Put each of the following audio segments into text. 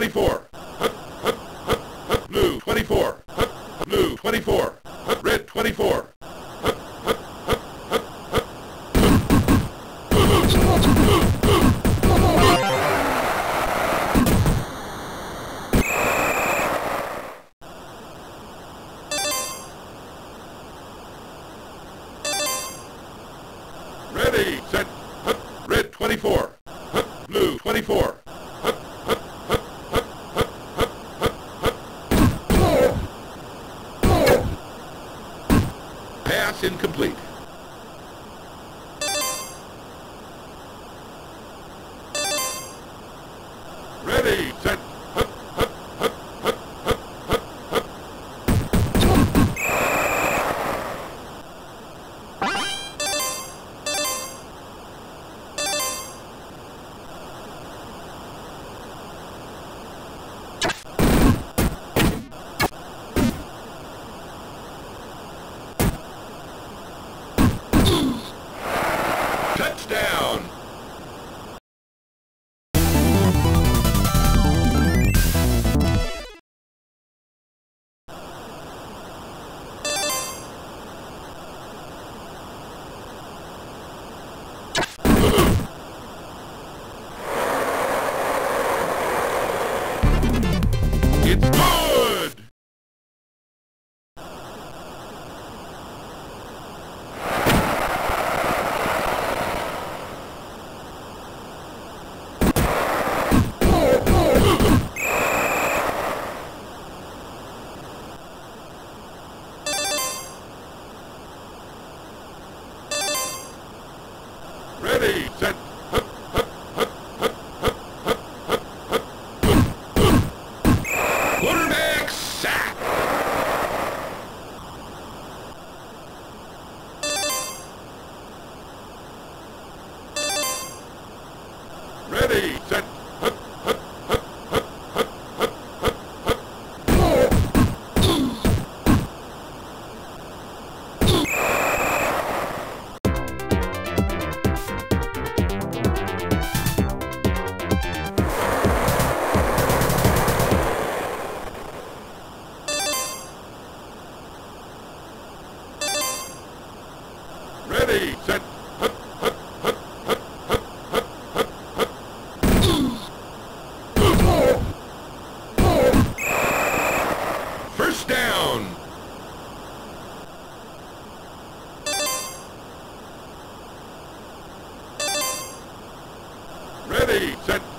24. Ready, set,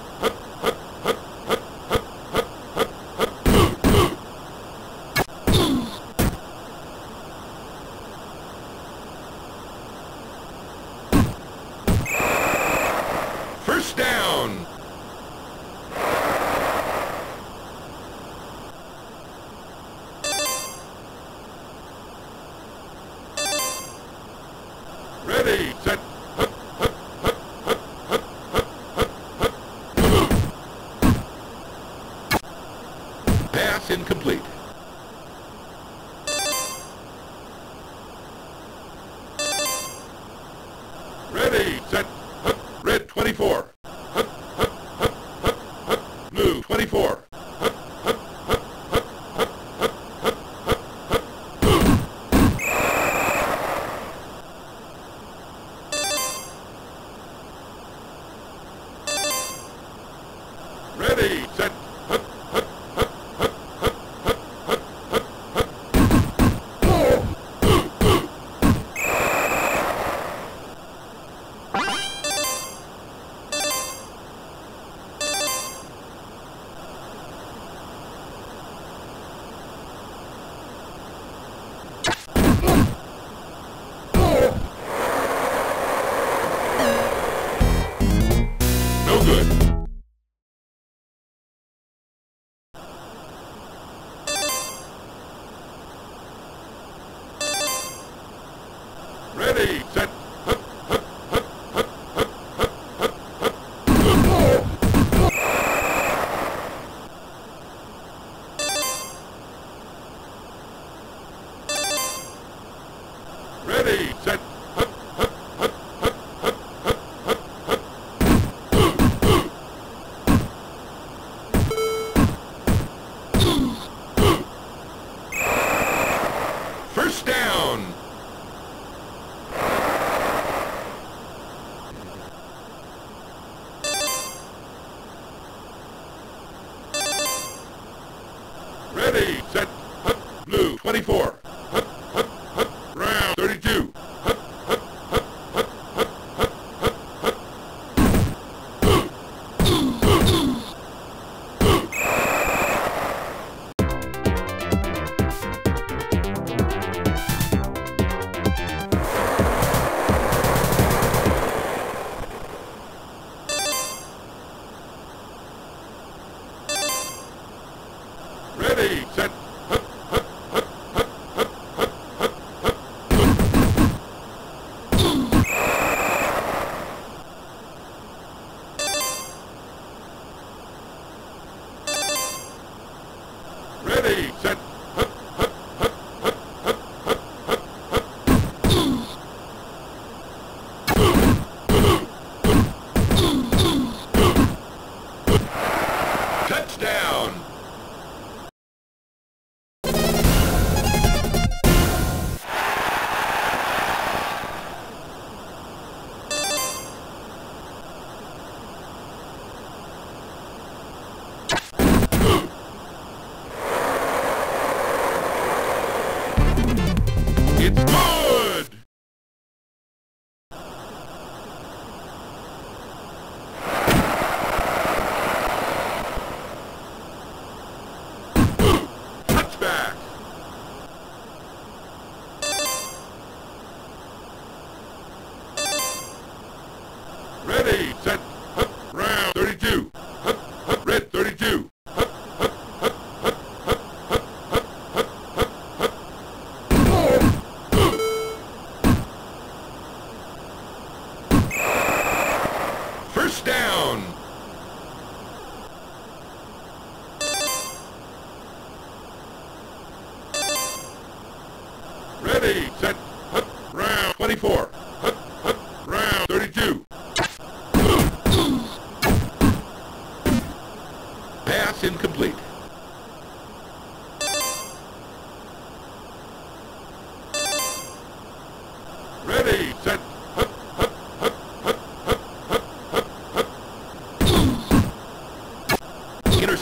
Ready, set,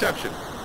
Interception.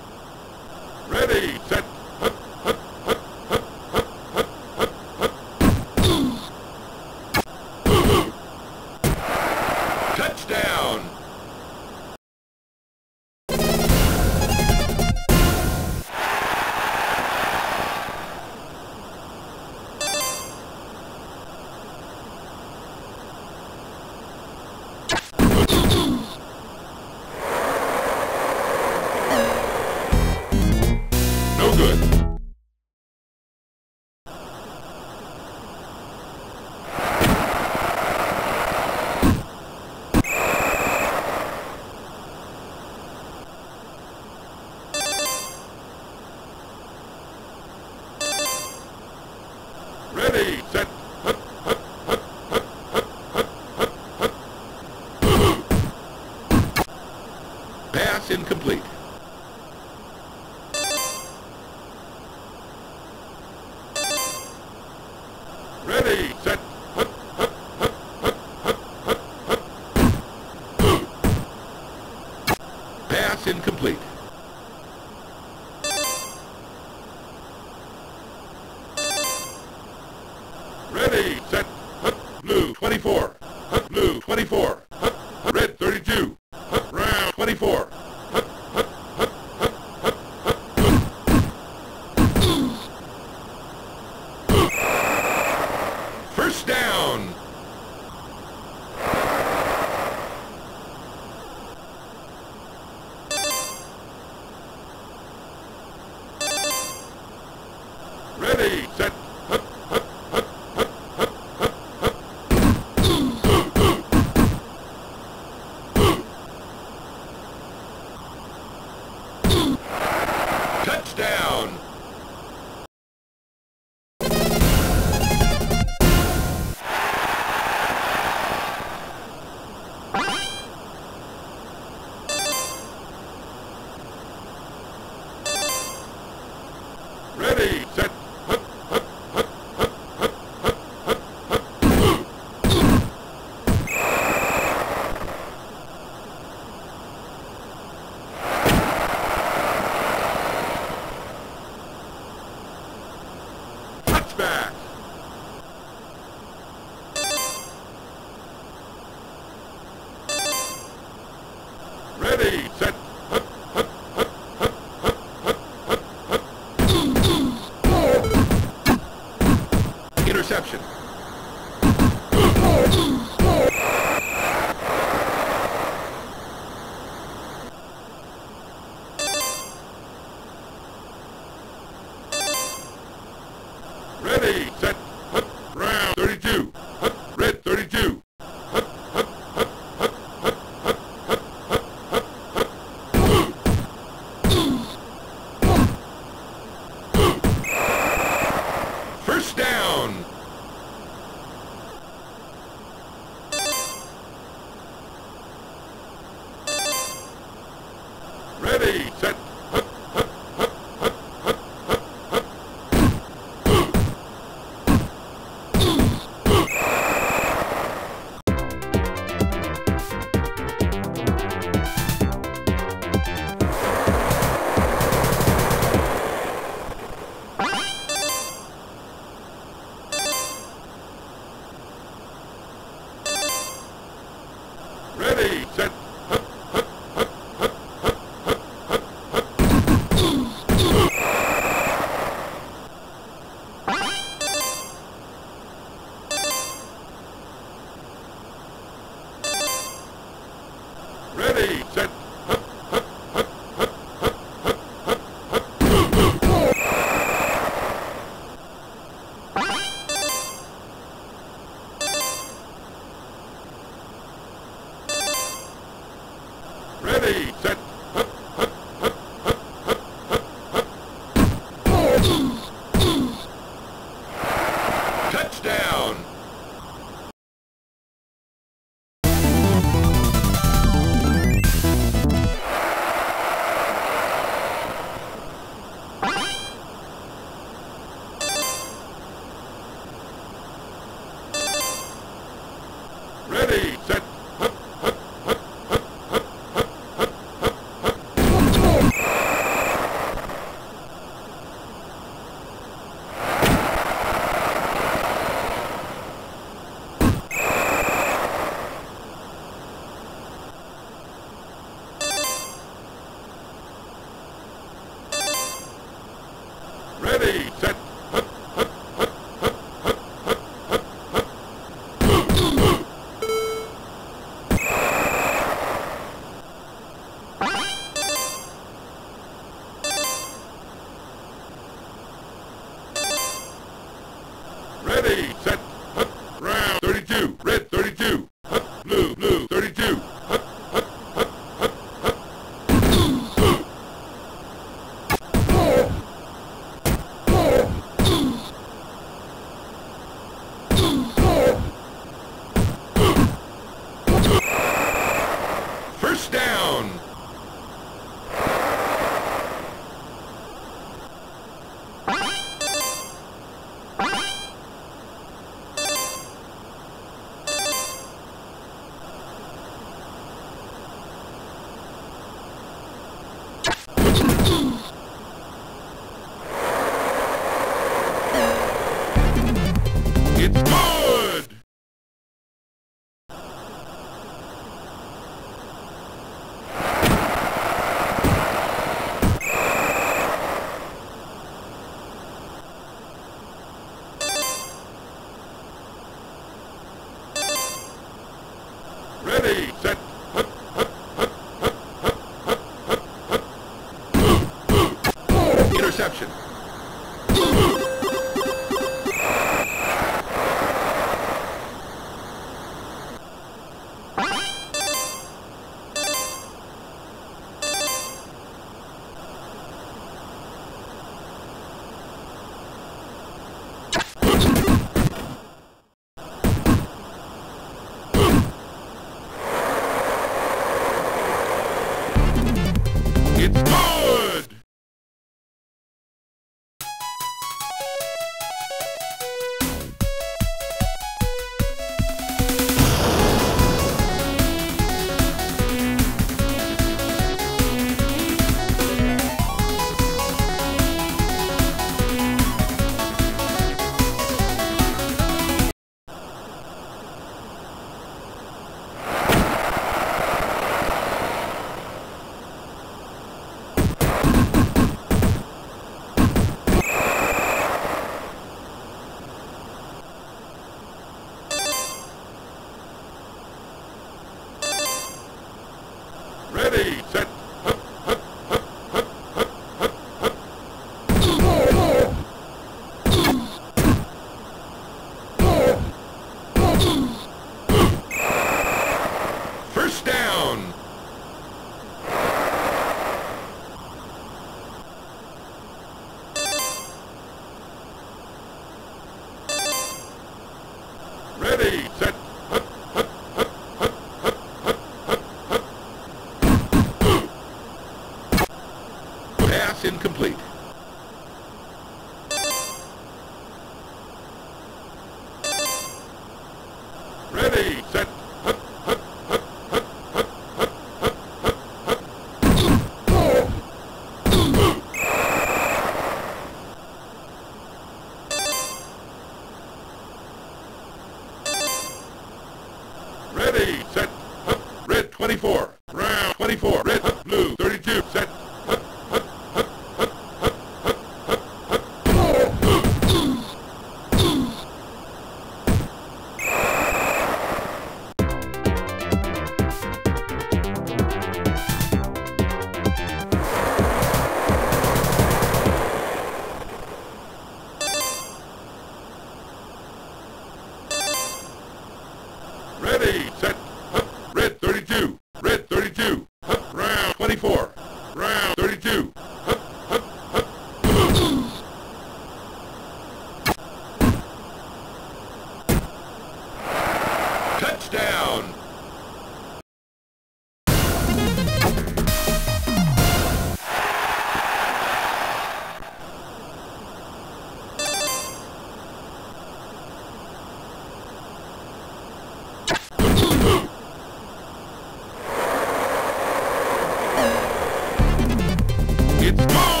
It's gone.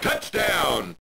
Touchdown!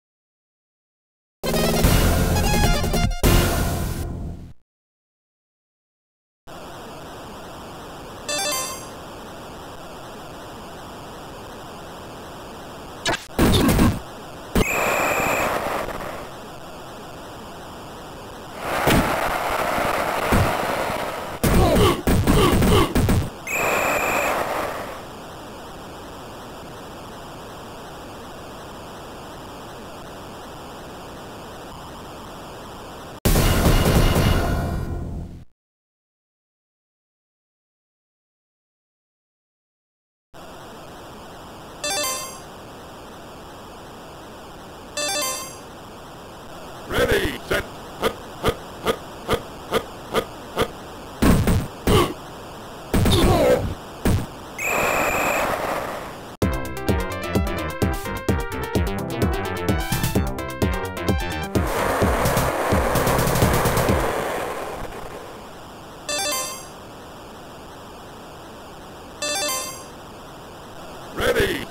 Ready,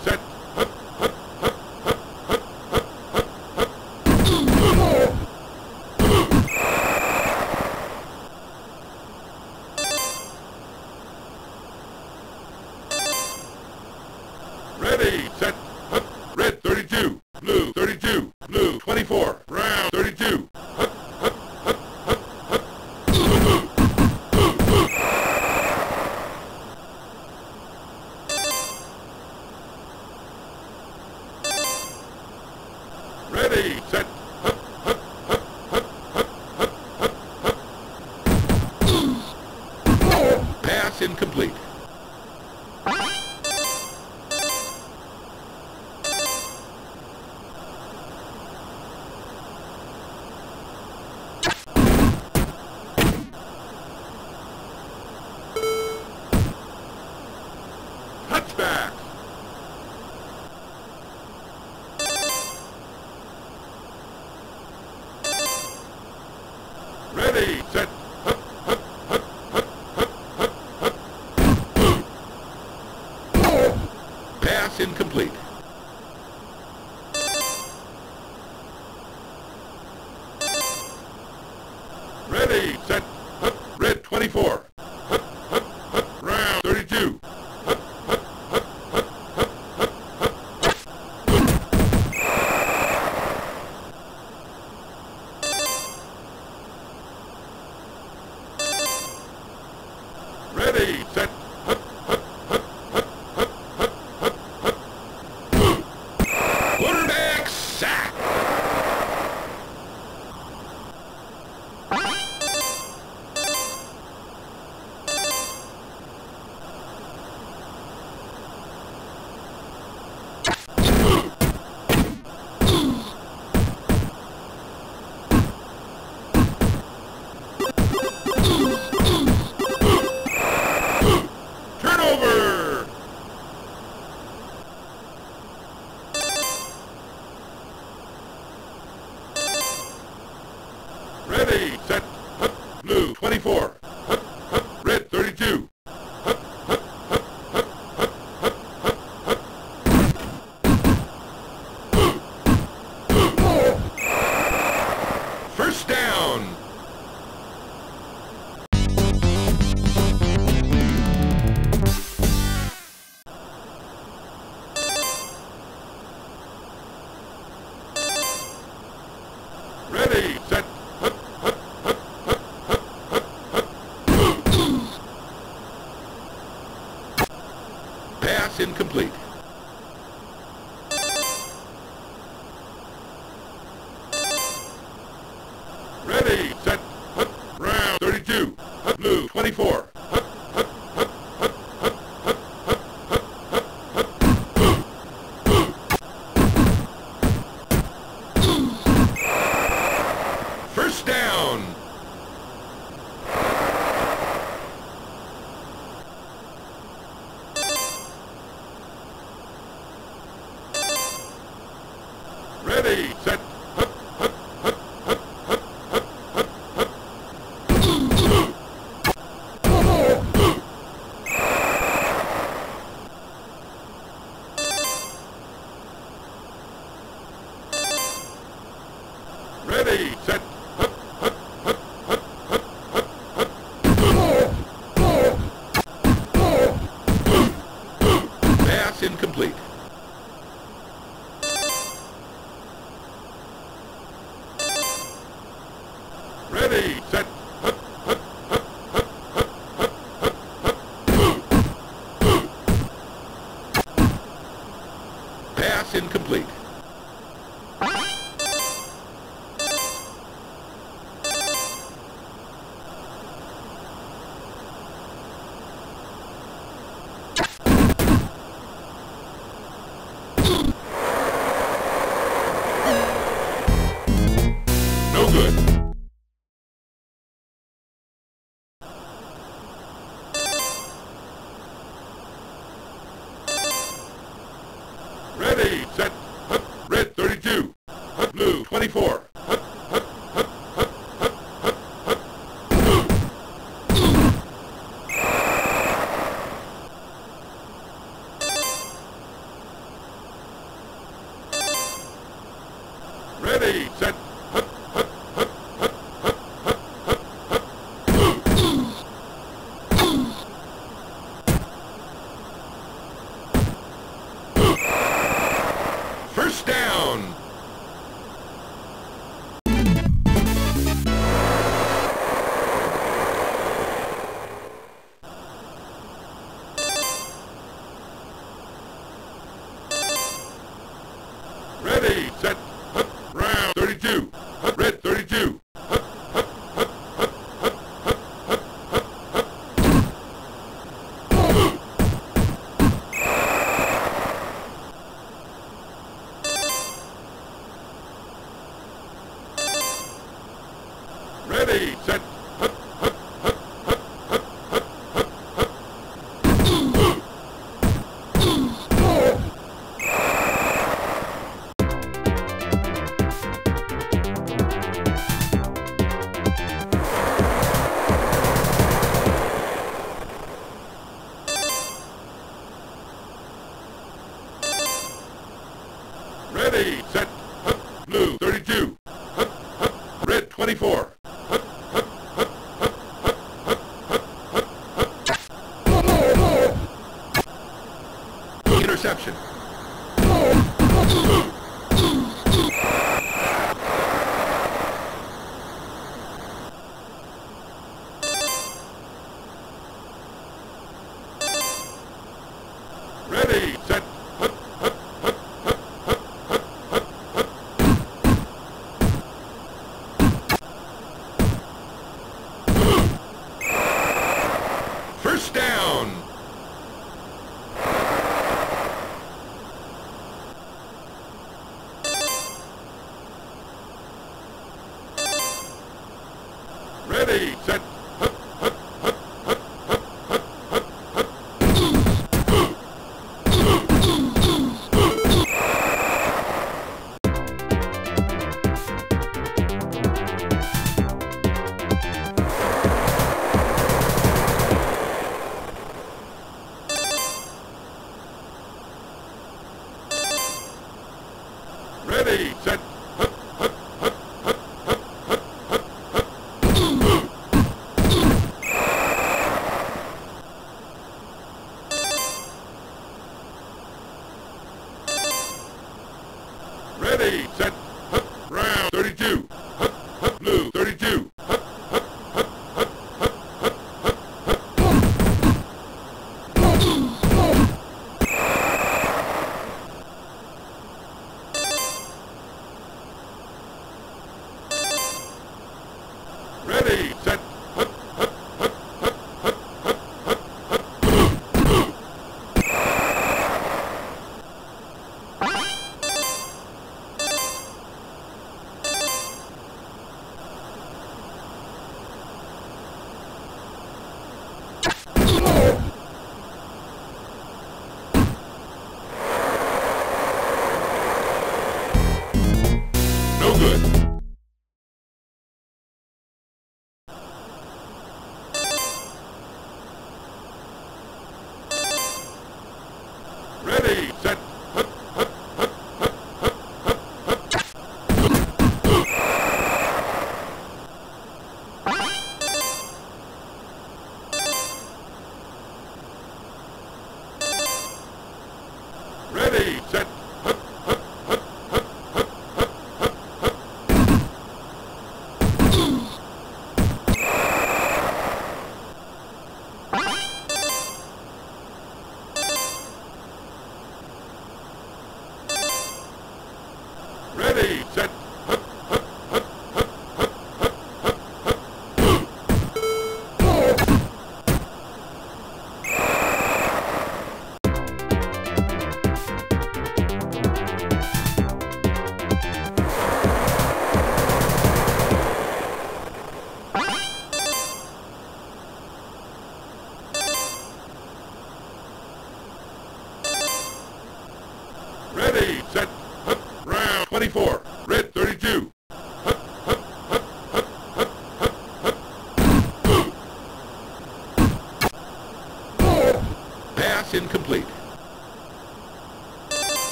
enemy!